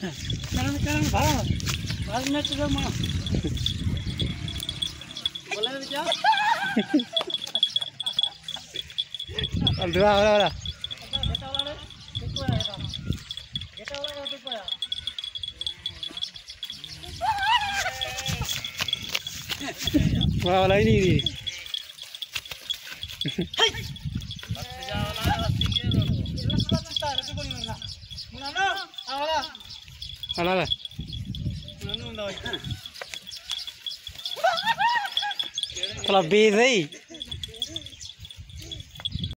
Sekarang sekarang bang, bang nak tu mah. Boleh dia? Aduh, alah, alah. Kita ulah deh. Kita ulah deh. Kita ulah deh kita ya. Wala, wala ini. ini. Alah, Another. Kalau busy.